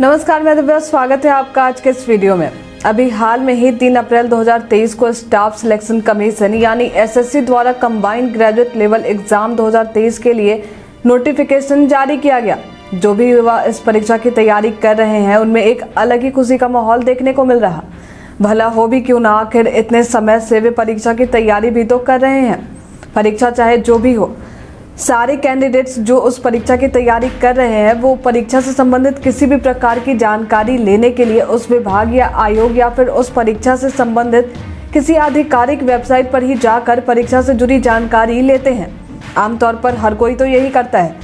नमस्कार, मैं दिव्या, स्वागत है आपका आज के इस वीडियो में। अभी हाल में ही 3 अप्रैल 2023 को स्टाफ सिलेक्शन कमीशन, यानी एसएससी द्वारा कंबाइंड ग्रेजुएट लेवल एग्ज़ाम 2023 के लिए नोटिफिकेशन जारी किया गया। जो भी युवा इस परीक्षा की तैयारी कर रहे हैं, उनमें एक अलग ही खुशी का माहौल देखने को मिल रहा। भला हो भी क्यों ना, आखिर इतने समय से वे परीक्षा की तैयारी भी तो कर रहे हैं। परीक्षा चाहे जो भी हो सारे कैंडिडेट्स जो उस परीक्षा की तैयारी कर रहे हैं, वो परीक्षा से संबंधित किसी भी प्रकार की जानकारी लेने के लिए उस विभाग या आयोग या फिर उस परीक्षा से संबंधित किसी आधिकारिक वेबसाइट पर ही जाकर परीक्षा से जुड़ी जानकारी लेते हैं। आमतौर पर हर कोई तो यही करता है।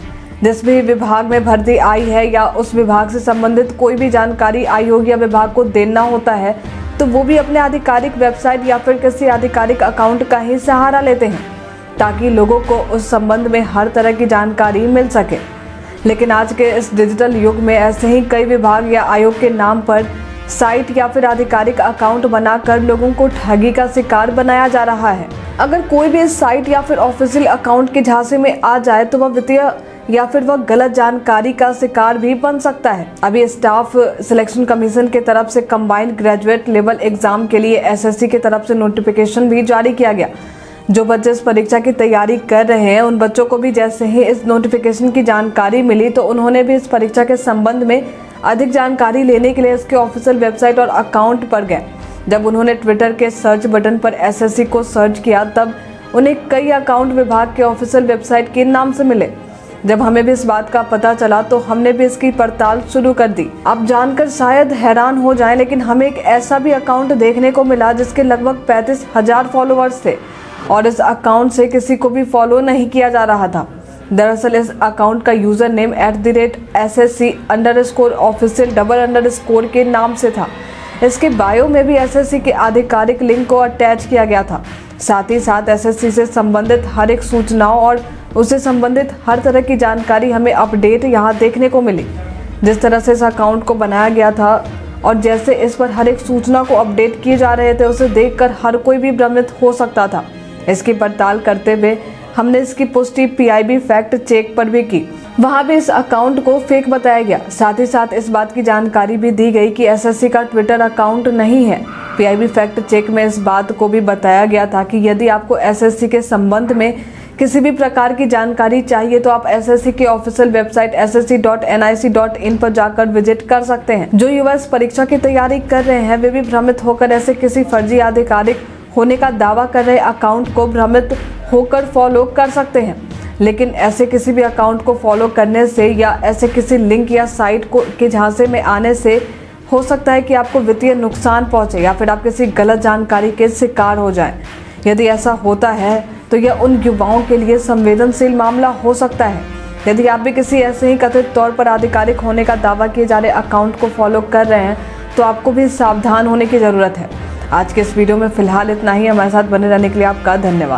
जिस भी विभाग में भर्ती आई है या उस विभाग से संबंधित कोई भी जानकारी आयोग या विभाग को देना होता है तो वो भी अपने आधिकारिक वेबसाइट या फिर किसी आधिकारिक अकाउंट का ही सहारा लेते हैं। ताकि लोगों को उस संबंध में हर तरह की जानकारी मिल सके। लेकिन आज के इस डिजिटल युग में ऐसे ही कई विभाग या आयोग के नाम पर साइट या फिर आधिकारिक अकाउंट बनाकर लोगों को ठगी का शिकार बनाया जा रहा है। अगर कोई भी इस साइट या फिर ऑफिशियल अकाउंट के झांसे में आ जाए तो वह वित्तीय या फिर वह गलत जानकारी का शिकार भी बन सकता है। अभी स्टाफ सिलेक्शन कमीशन के तरफ़ से कंबाइंड ग्रेजुएट लेवल एग्ज़ाम के लिए एसएससी की तरफ़ से नोटिफिकेशन भी जारी किया गया। जो बच्चे इस परीक्षा की तैयारी कर रहे हैं, उन बच्चों को भी जैसे ही इस नोटिफिकेशन की जानकारी मिली तो उन्होंने भी इस परीक्षा के संबंध में अधिक जानकारी लेने के लिए इसके ऑफिशियल वेबसाइट और अकाउंट पर गए। जब उन्होंने ट्विटर के सर्च बटन पर एसएससी को सर्च किया, तब उन्हें कई अकाउंट विभाग के ऑफिशियल वेबसाइट के नाम से मिले। जब हमें भी इस बात का पता चला तो हमने भी इसकी पड़ताल शुरू कर दी। आप जानकर शायद हैरान हो जाएँ, लेकिन हमें एक ऐसा भी अकाउंट देखने को मिला, जिसके लगभग पैंतीस हज़ार फॉलोअर्स थे। और इस अकाउंट से किसी को भी फॉलो नहीं किया जा रहा था। दरअसल इस अकाउंट का username at the rate S S C underscore official double underscore के नाम से था। इसके बायो में भी एस एस सी के आधिकारिक लिंक को अटैच किया गया था। साथ ही साथ एस एस सी से संबंधित हर एक सूचनाओं और उससे संबंधित हर तरह की जानकारी हमें अपडेट यहाँ देखने को मिली। जिस तरह से इस अकाउंट को बनाया गया था और जैसे इस पर हर एक सूचना को अपडेट किए जा रहे थे, उसे देखकर हर कोई भी भ्रमित हो सकता था। इसकी पड़ताल करते हुए हमने इसकी पुष्टि पीआईबी फैक्ट चेक पर भी की। वहाँ भी इस अकाउंट को फेक बताया गया। साथ ही साथ इस बात की जानकारी भी दी गई कि एसएससी का ट्विटर अकाउंट नहीं है। पीआईबी फैक्ट चेक में इस बात को भी बताया गया था कि यदि आपको एसएससी के संबंध में किसी भी प्रकार की जानकारी चाहिए तो आप एस एसएससी की ऑफिशियल वेबसाइट ssc.nic.in पर जाकर विज़िट कर सकते हैं। जो युवा इस परीक्षा की तैयारी कर रहे हैं, वे भी भ्रमित होकर ऐसे किसी फर्जी आधिकारिक होने का दावा कर रहे अकाउंट को भ्रमित होकर फॉलो कर सकते हैं। लेकिन ऐसे किसी भी अकाउंट को फॉलो करने से या ऐसे किसी लिंक या साइट को, के झांसे में आने से हो सकता है कि आपको वित्तीय नुकसान पहुँचे या फिर आप किसी गलत जानकारी के शिकार हो जाएँ। यदि ऐसा होता है तो यह उन युवाओं के लिए संवेदनशील मामला हो सकता है। यदि आप भी किसी ऐसे ही कथित तौर पर आधिकारिक होने का दावा किए जा रहे अकाउंट को फॉलो कर रहे हैं तो आपको भी सावधान होने की ज़रूरत है। आज के इस वीडियो में फ़िलहाल इतना ही। हमारे साथ बने रहने के लिए आपका धन्यवाद।